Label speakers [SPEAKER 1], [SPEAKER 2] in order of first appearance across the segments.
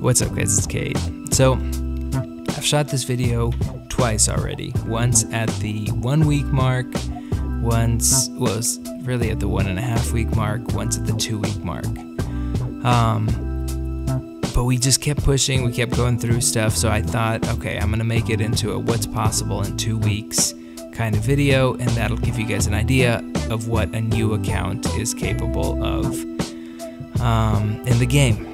[SPEAKER 1] What's up guys, it's Cade. So, I've shot this video twice already. Once at the one week mark, once was really at the one and a half week mark, once at the two week mark. Um, but we just kept pushing, we kept going through stuff, so I thought, okay, I'm gonna make it into a what's possible in two weeks kind of video, and that'll give you guys an idea of what a new account is capable of um, in the game.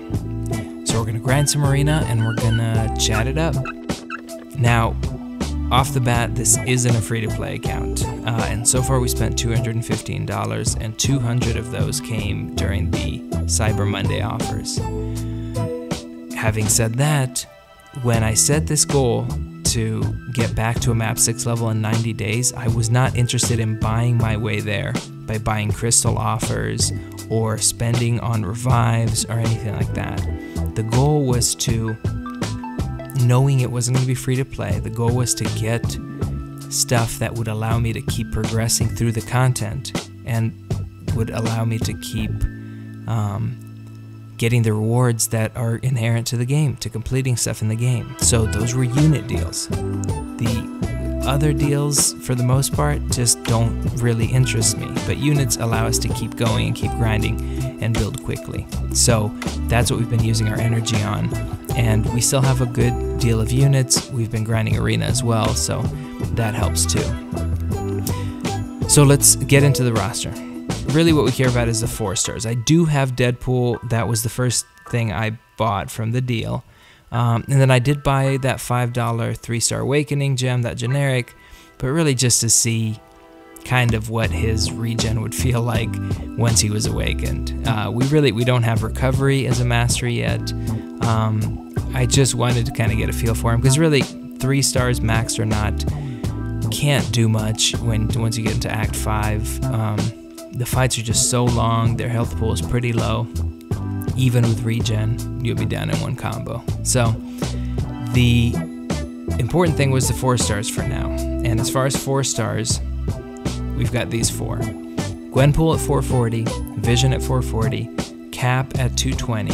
[SPEAKER 1] So we're gonna grind some arena and we're gonna chat it up. Now, off the bat, this isn't a free-to-play account, uh, and so far we spent $215, and 200 of those came during the Cyber Monday offers. Having said that, when I set this goal to get back to a map 6 level in 90 days, I was not interested in buying my way there by buying crystal offers or spending on revives or anything like that. The goal was to, knowing it wasn't going to be free to play, the goal was to get stuff that would allow me to keep progressing through the content and would allow me to keep um, getting the rewards that are inherent to the game, to completing stuff in the game. So those were unit deals. The other deals, for the most part, just don't really interest me, but units allow us to keep going and keep grinding and build quickly. So that's what we've been using our energy on. And we still have a good deal of units. We've been grinding arena as well, so that helps too. So let's get into the roster really what we care about is the four stars. I do have Deadpool. That was the first thing I bought from the deal. Um, and then I did buy that $5 three star awakening gem, that generic, but really just to see kind of what his regen would feel like once he was awakened. Uh, we really we don't have recovery as a mastery yet. Um, I just wanted to kind of get a feel for him because really three stars maxed or not can't do much when once you get into Act Five. Um, the fights are just so long, their health pool is pretty low. Even with regen, you'll be down in one combo. So, the important thing was the four stars for now. And as far as four stars, we've got these four Gwenpool at 440, Vision at 440, Cap at 220,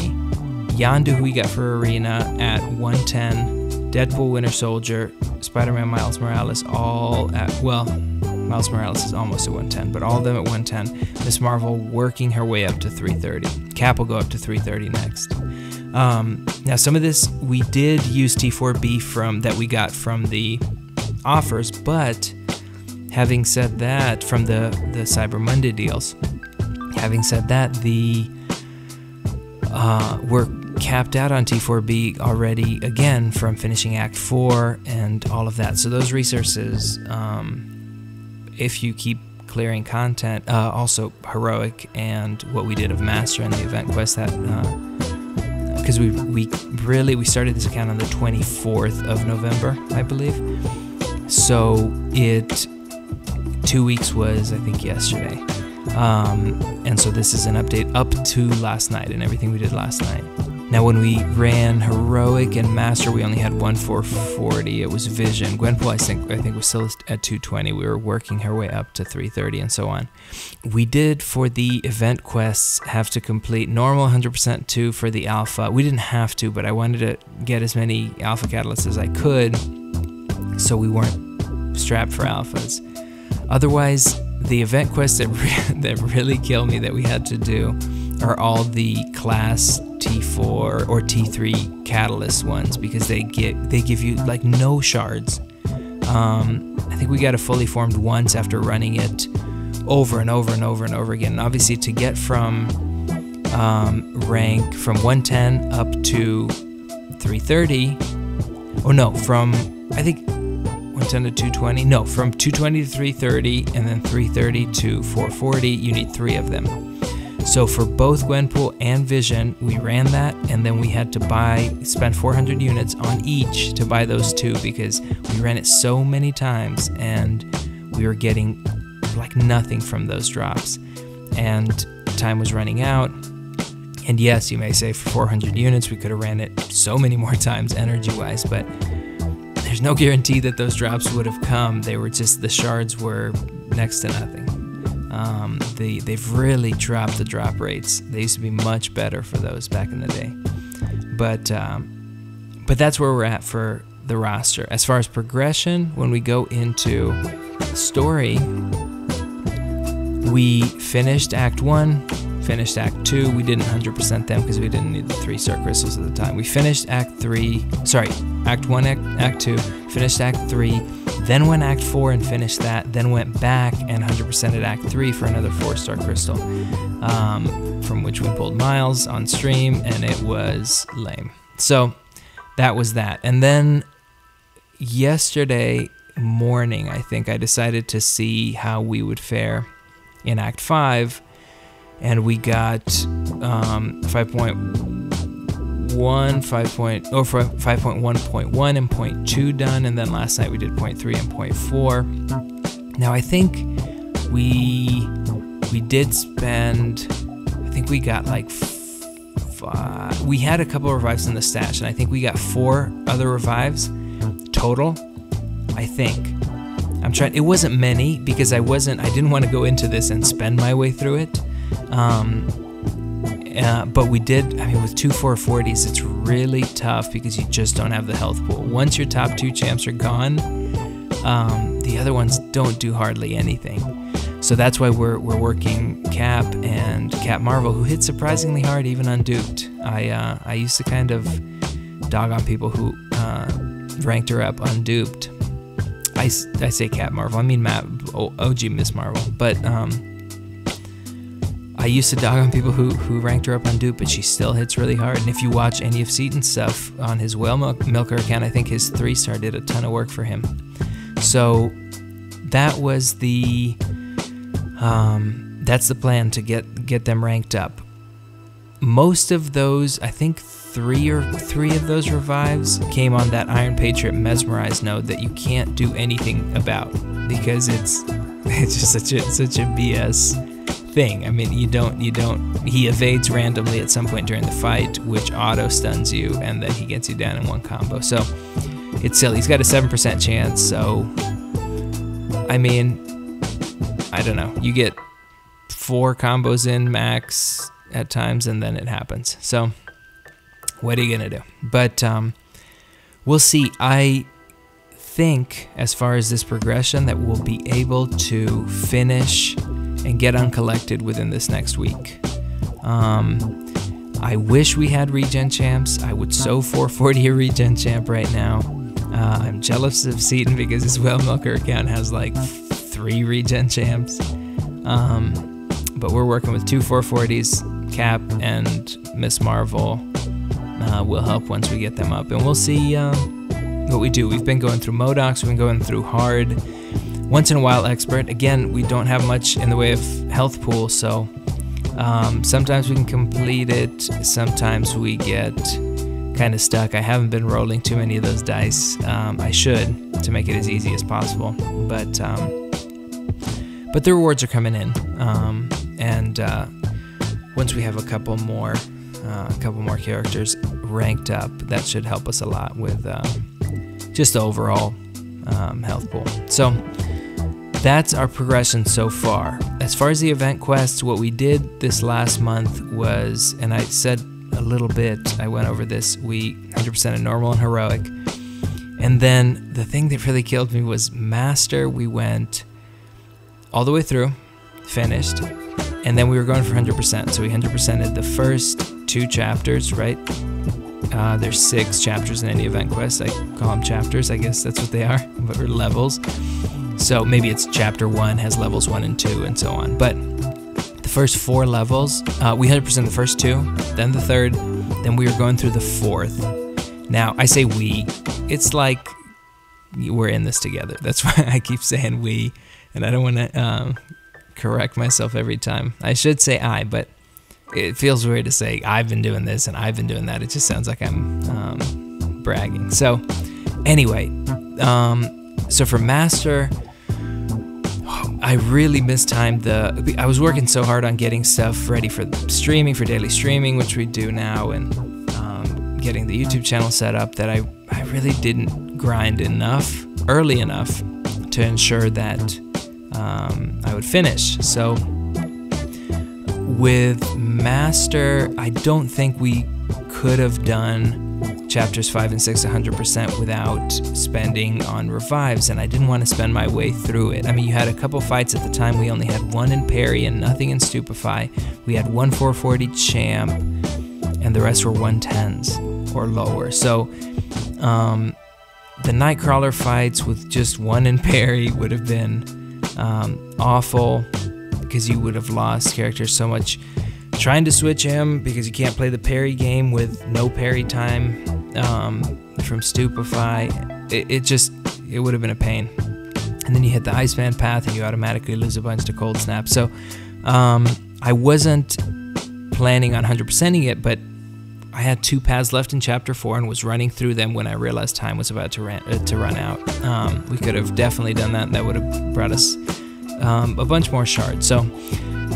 [SPEAKER 1] Yondu, who we got for Arena, at 110, Deadpool Winter Soldier, Spider Man Miles Morales, all at, well, Miles Morales is almost at 110, but all of them at 110. Miss Marvel working her way up to 330. Cap will go up to 330 next. Um, now, some of this we did use T4B from that we got from the offers, but having said that, from the the Cyber Monday deals, having said that, the uh, we're capped out on T4B already again from finishing Act 4 and all of that. So those resources. Um, if you keep clearing content, uh, also heroic and what we did of master and the event quest that because uh, we we really we started this account on the 24th of November, I believe. So it two weeks was I think yesterday, um, and so this is an update up to last night and everything we did last night. Now, when we ran heroic and master, we only had one 440. It was vision. Gwenpool, I think, I think was still at 220. We were working her way up to 330 and so on. We did for the event quests have to complete normal 100% two for the alpha. We didn't have to, but I wanted to get as many alpha catalysts as I could, so we weren't strapped for alphas. Otherwise, the event quests that re that really kill me that we had to do are all the class T4 or T3 catalyst ones because they get they give you like no shards. Um, I think we got a fully formed once after running it over and over and over and over again. And obviously, to get from um, rank from 110 up to 330, oh no, from I think 110 to 220, no, from 220 to 330, and then 330 to 440, you need three of them. So for both Gwenpool and Vision, we ran that and then we had to buy, spend 400 units on each to buy those two because we ran it so many times and we were getting like nothing from those drops. And time was running out. And yes, you may say for 400 units, we could have ran it so many more times energy wise, but there's no guarantee that those drops would have come. They were just, the shards were next to nothing. Um, they, they've really dropped the drop rates. They used to be much better for those back in the day. but um, but that's where we're at for the roster. As far as progression, when we go into story, we finished Act One, finished Act Two. We didn't 100% them because we didn't need the three star crystals at the time. We finished Act Three, sorry, Act One, Act, Act Two, finished Act Three, then went Act 4 and finished that, then went back and 100% at Act 3 for another 4 star crystal, um, from which we pulled Miles on stream, and it was lame. So that was that. And then yesterday morning, I think, I decided to see how we would fare in Act 5, and we got um, 5.1, 5. Oh, 5.1.1 and 0.2 done, and then last night we did 0.3 and 0.4. Now I think we we did spend, I think we got like five, we had a couple revives in the stash, and I think we got four other revives total. I think. I'm trying. It wasn't many because I wasn't. I didn't want to go into this and spend my way through it. Um, uh, but we did. I mean, with two 440s, it's really tough because you just don't have the health pool. Once your top two champs are gone, um, the other ones don't do hardly anything. So that's why we're, we're working Cap and Cap Marvel, who hit surprisingly hard even unduped. I uh, I used to kind of dog on people who uh, ranked her up unduped. I, I say Cap Marvel, I mean Matt, OG Miss Marvel, but um, I used to dog on people who, who ranked her up on dupe, but she still hits really hard. And if you watch any of Seatin's stuff on his Whale Milker account, I think his three star did a ton of work for him. So that was the um, that's the plan to get get them ranked up. Most of those, I think three or three of those revives came on that Iron Patriot Mesmerize node that you can't do anything about because it's it's just such a such a BS thing. I mean, you don't you don't he evades randomly at some point during the fight, which auto stuns you, and then he gets you down in one combo. So it's silly. He's got a seven percent chance. So I mean, I don't know. You get four combos in max at times, and then it happens. So what are you gonna do? But um, we'll see. I think as far as this progression that we'll be able to finish and get uncollected within this next week. Um, I wish we had regen champs. I would so 440 a regen champ right now. Uh, I'm jealous of Seatin because his Whale Milker account has like three regen champs. Um, but we're working with two 440s, Cap and Miss Marvel. Uh, will help once we get them up, and we'll see uh, what we do. We've been going through Modocs, we've been going through hard once in a while expert. Again, we don't have much in the way of health pool, so um, sometimes we can complete it, sometimes we get kind of stuck. I haven't been rolling too many of those dice. Um, I should to make it as easy as possible, but um, but the rewards are coming in, um, and uh, once we have a couple more, uh, a couple more characters ranked up, that should help us a lot with uh, just the overall um, health pool. So that's our progression so far. As far as the event quests, what we did this last month was, and I said a little bit, I went over this, we 100% in normal and heroic. And then the thing that really killed me was Master. We went all the way through, finished, and then we were going for 100%. So we 100%ed the first two chapters, right? Uh, there's six chapters in any event quest. I call them chapters. I guess that's what they are, but levels. So maybe it's chapter one has levels one and two and so on. But the first four levels, uh, we 100% the first two, then the third, then we were going through the fourth. Now, I say we, it's like we're in this together. That's why I keep saying we, and I don't want to um, correct myself every time. I should say I, but it feels weird to say I've been doing this and I've been doing that. It just sounds like I'm um, bragging. So, anyway, um, so for Master, I really mistimed the. I was working so hard on getting stuff ready for streaming, for daily streaming, which we do now, and um, getting the YouTube channel set up that I, I really didn't grind enough early enough to ensure that um, I would finish. So with Master, I don't think we could have done chapters 5 and 6 100% without spending on revives, and I didn't want to spend my way through it. I mean, you had a couple fights at the time. We only had one in parry and nothing in stupefy. We had one 440 champ, and the rest were 110s or lower. So, um, the Nightcrawler fights with just one in parry would have been um, awful because you would have lost characters so much. Trying to switch him because you can't play the parry game with no parry time um, from Stupefy. It, it just it would have been a pain. And then you hit the ice Iceman path and you automatically lose a bunch to Cold Snap. So um, I wasn't planning on 100%ing it, but I had two paths left in chapter four and was running through them when I realized time was about to, uh, to run out. Um, we could have definitely done that. And that would have brought us um, a bunch more shards. So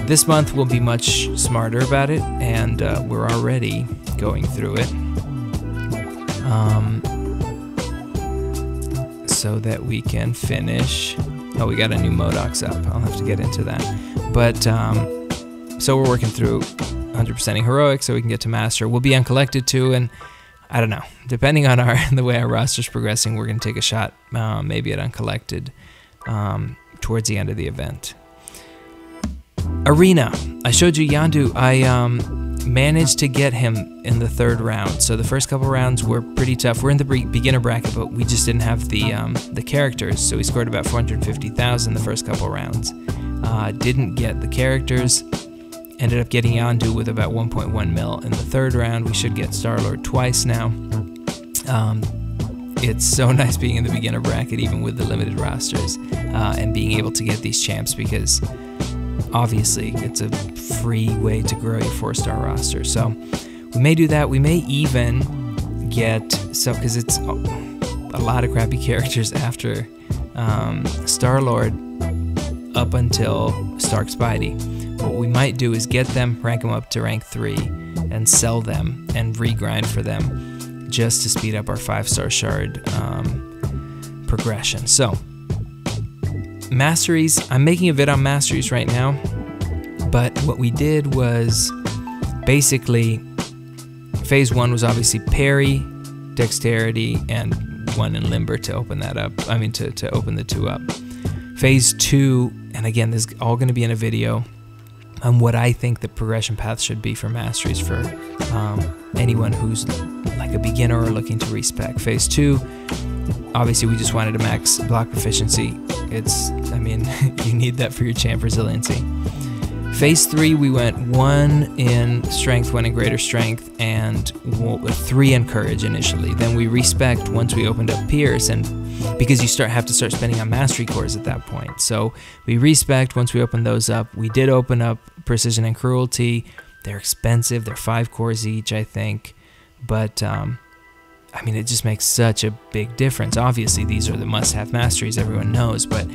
[SPEAKER 1] this month we'll be much smarter about it, and uh, we're already going through it. Um, so that we can finish. Oh, we got a new Modox up. I'll have to get into that. But um, so we're working through 100%ing heroic so we can get to master. We'll be uncollected too, and I don't know. Depending on our the way our roster's progressing, we're gonna take a shot uh, maybe at uncollected um, towards the end of the event. Arena. I showed you Yondu. I um, managed to get him in the third round. So the first couple rounds were pretty tough. We're in the beginner bracket, but we just didn't have the um, the characters. So we scored about 450,000 the first couple rounds. Uh, didn't get the characters. Ended up getting Yondu with about 1.1 mil in the third round. We should get Star Lord twice now. Um, it's so nice being in the beginner bracket, even with the limited rosters, uh, and being able to get these champs because obviously it's a free way to grow your four star roster. So we may do that. We may even get so because it's a lot of crappy characters after um, Star Lord up until Stark Spidey. What we might do is get them, rank them up to rank 3, and sell them and regrind for them just to speed up our 5 star shard um, progression. So, masteries, I'm making a vid on masteries right now, but what we did was basically phase 1 was obviously parry, dexterity, and one in limber to open that up. I mean, to, to open the two up. Phase 2, and again, this is all going to be in a video on what I think the progression path should be for masteries for um, anyone who's like a beginner or looking to respec. Phase two, obviously, we just wanted to max block proficiency. It's, I mean, you need that for your champ resiliency. Phase three, we went one in strength, one in greater strength, and three in courage initially. Then we respec once we opened up Pierce, and because you start have to start spending on mastery cores at that point. So we respec once we opened those up. We did open up precision and cruelty. They're expensive. They're five cores each, I think, but um, I mean, it just makes such a big difference. Obviously, these are the must-have masteries everyone knows, but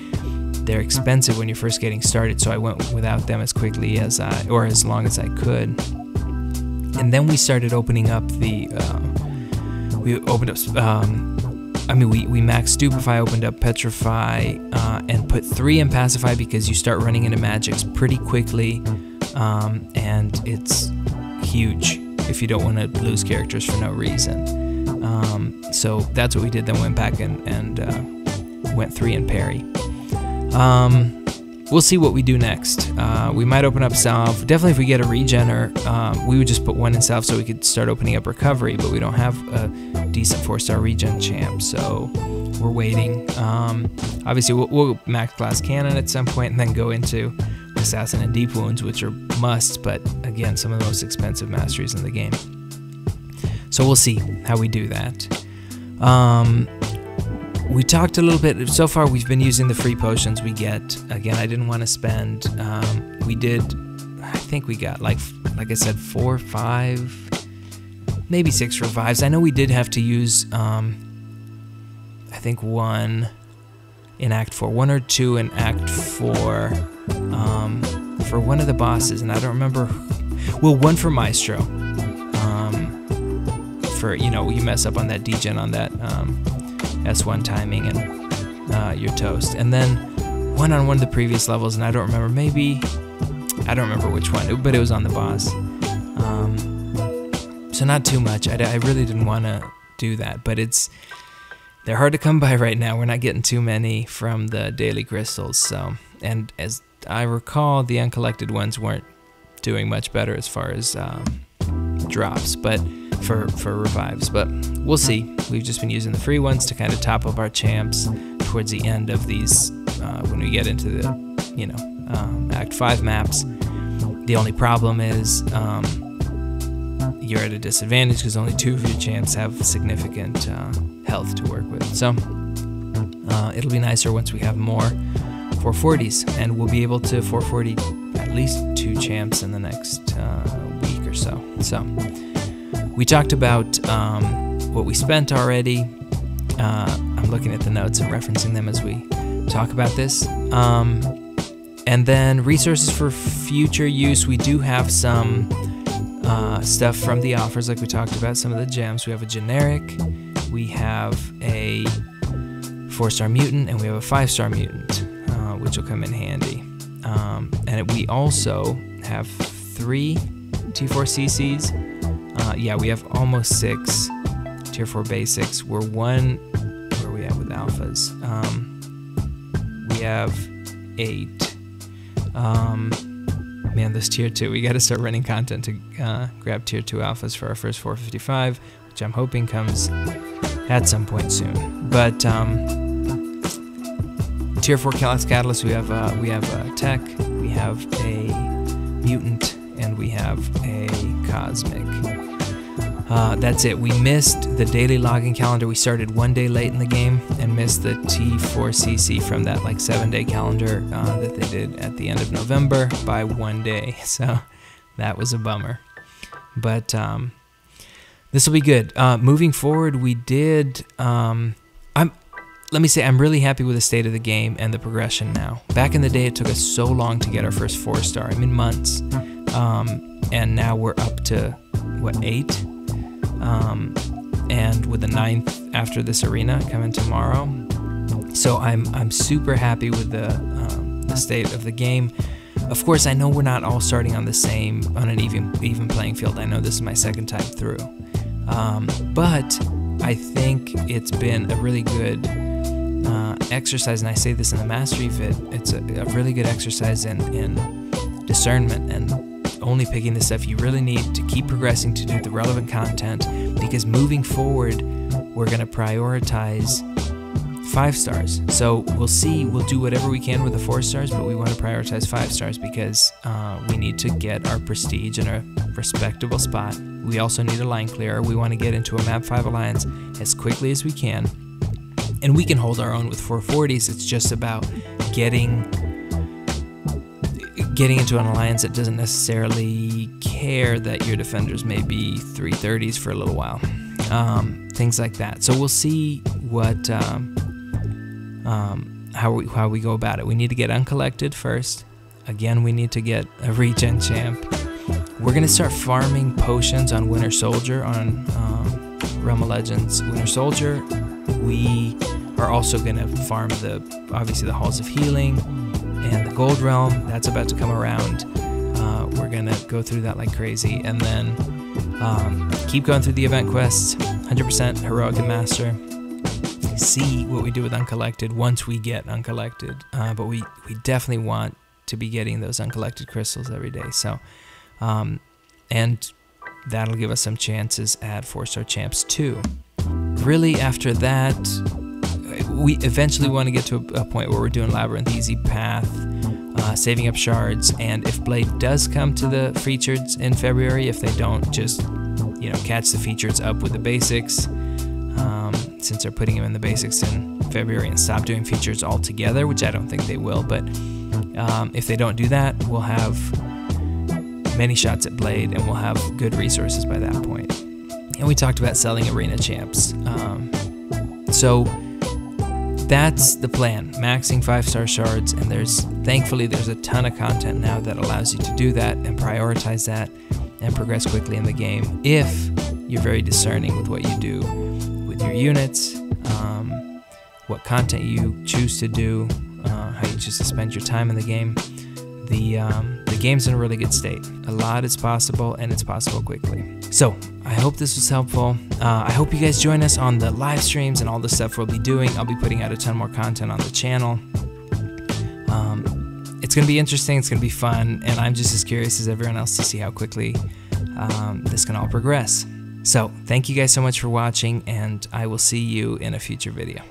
[SPEAKER 1] they're expensive when you're first getting started, so I went without them as quickly as I, or as long as I could. And then we started opening up the, uh, we opened up, um, I mean, we, we maxed Stupefy, opened up Petrify, uh, and put three in Pacify because you start running into magics pretty quickly, um, and it's huge if you don't want to lose characters for no reason. Um, so that's what we did. Then went back and, and uh, went three in parry. Um, we'll see what we do next. Uh, we might open up Salve. Definitely, if we get a regener, um, we would just put one in Salve so we could start opening up Recovery, but we don't have a decent four star regen champ, so we're waiting. Um, obviously, we'll, we'll max glass cannon at some point and then go into Assassin and Deep Wounds, which are musts, but again, some of the most expensive masteries in the game. So we'll see how we do that. Um, we talked a little bit. So far, we've been using the free potions we get. Again, I didn't want to spend. Um, we did. I think we got like, like I said, four, five, maybe six revives. I know we did have to use. Um, I think one in Act Four, one or two in Act Four, um, for one of the bosses, and I don't remember. Well, one for Maestro. Um, for you know, you mess up on that degen on that um, S1 timing and uh, toast. And then one on one of the previous levels, and I don't remember, maybe, I don't remember which one, but it was on the boss. Um, So not too much. I, I really didn't want to do that, but it's they're hard to come by right now. We're not getting too many from the daily crystals. So, and as I recall, the uncollected ones weren't doing much better as far as um, drops, but for for revives. But we'll see. We've just been using the free ones to kind of top up our champs towards the end of these uh, when we get into the you know um, Act Five maps. The only problem is um, you're at a disadvantage because only two of your champs have significant uh, health to work with. So uh, it'll be nicer once we have more 440s, and we'll be able to 440 at least two champs in the next uh, week or so. So we talked about um, what we spent already. Uh, I'm looking at the notes and referencing them as we talk about this. Um, and then resources for future use. We do have some uh, stuff from the offers, like we talked about, some of the gems. We have a generic, we have a four star mutant, and we have a five star mutant, uh, which will come in handy. Um, and we also have three T4 CCs. Uh, yeah, we have almost six tier 4 basics. We're one, where are we at with alphas? Um, we have eight. Um, man, this tier 2, we got to start running content to uh, grab tier 2 alphas for our first 455, which I'm hoping comes at some point soon. But um, tier 4 Class Catalyst, we have, uh, we have a tech, we have a mutant, and we have a cosmic. Uh, that's it. We missed the daily login calendar. We started one day late in the game and missed the T4CC from that like seven day calendar uh, that they did at the end of November by one day. So that was a bummer. But um, this will be good. Uh, moving forward, we did. Um, I'm. Let me say, I'm really happy with the state of the game and the progression now. Back in the day, it took us so long to get our first four star. I mean, months. Um, and now we're up to what eight um, and with the ninth after this arena coming tomorrow. So I'm I'm super happy with the um, the state of the game. Of course, I know we're not all starting on the same on an even even playing field. I know this is my second time through, um, but I think it's been a really good uh, exercise, and I say this in the mastery vid. It's a, a really good exercise in in discernment and only picking the stuff you really need to keep progressing to do the relevant content because moving forward, we're going to prioritize five stars. So we'll see, we'll do whatever we can with the four stars, but we want to prioritize five stars because uh, we need to get our prestige in a respectable spot. We also need a line clearer. We want to get into a map 5 alliance as quickly as we can. And we can hold our own with 440s. It's just about getting getting into an alliance that doesn't necessarily care that your defenders may be 330s for a little while. Um, things like that. So we'll see what um, um, how we how we go about it. We need to get uncollected first. Again, we need to get a regen champ. We're gonna start farming potions on Winter Soldier on um, Realm of Legends Winter Soldier. We are also gonna farm the obviously the Halls of Healing and the Gold Realm. That's about to come around. Uh, we're gonna go through that like crazy, and then um, keep going through the event quests. 100% heroic and master. See what we do with uncollected once we get uncollected. Uh, but we we definitely want to be getting those uncollected crystals every day. So, um, and that'll give us some chances at four star champs too. Really, after that, we eventually want to get to a, a, point where we're doing labyrinth easy path uh, saving up shards and if blade does come to the features in february if they don't just you know catch the features up with the basics um, since they're putting them in the basics in february and stop doing features altogether which i don't think they will but um, if they don't do that we'll have many shots at blade and we'll have good resources by that point. And we talked about selling arena champs um, so that's the plan maxing five star shards and there's thankfully there's a ton of content now that allows you to do that and prioritize that and progress quickly in the game if you're very discerning with what you do with your units um, what content you choose to do uh, how you choose to spend your time in the game the um, the game's in a really good state. A lot is possible, and it's possible quickly. So I hope this was helpful. Uh, I hope you guys join us on the live streams and all the stuff we'll be doing. I'll be putting out a ton more content on the channel. Um, it's gonna be interesting. It's gonna be fun, and I'm just as curious as everyone else to see how quickly um, this can all progress. So thank you guys so much for watching, and I will see you in a future video.